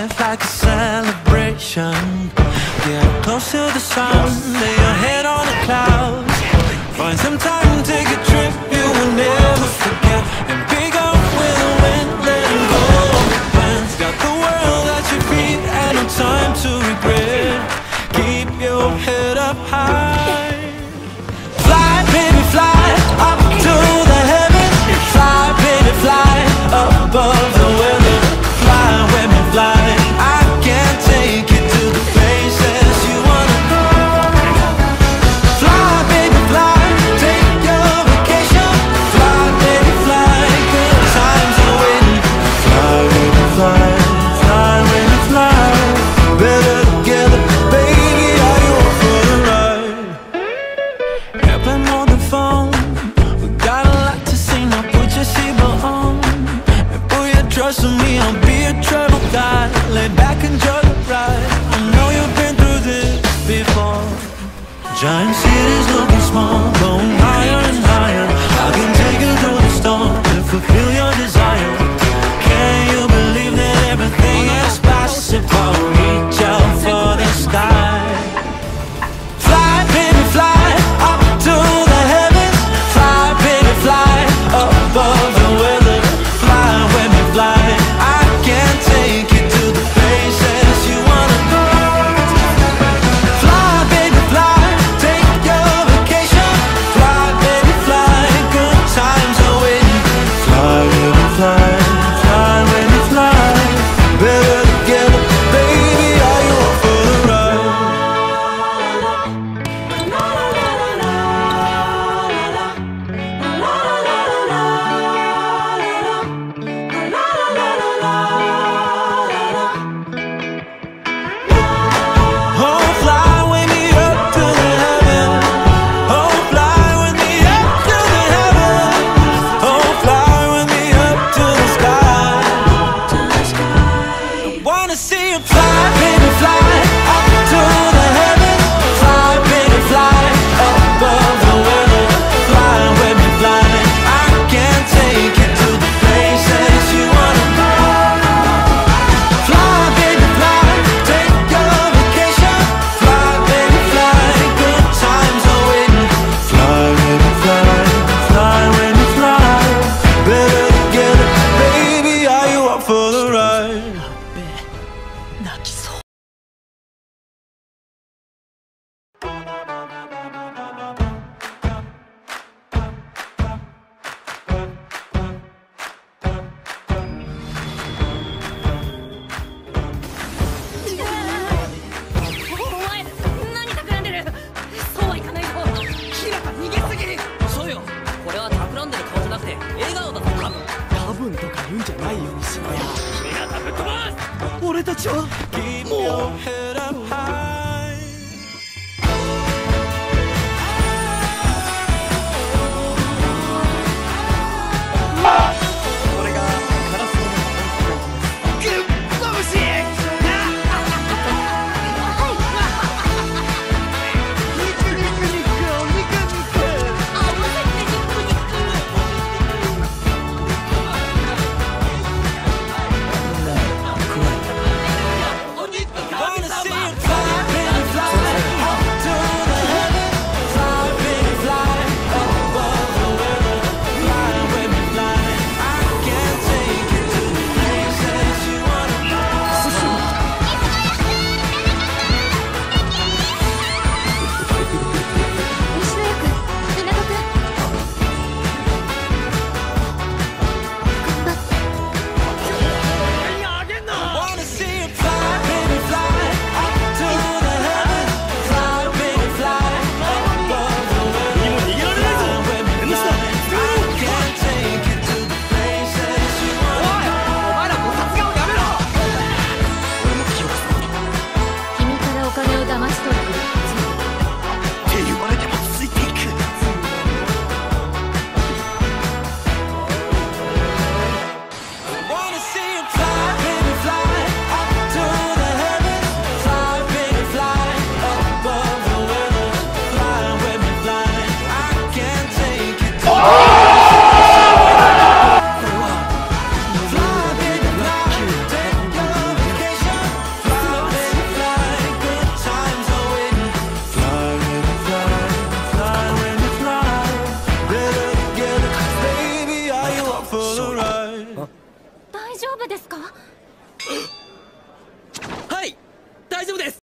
life like a celebration. Get close to the sun, lay your head on the clouds. Find some time, take a trip you will never forget. Giant cities looking small 노래도 좋아. 기묘해라. Oh!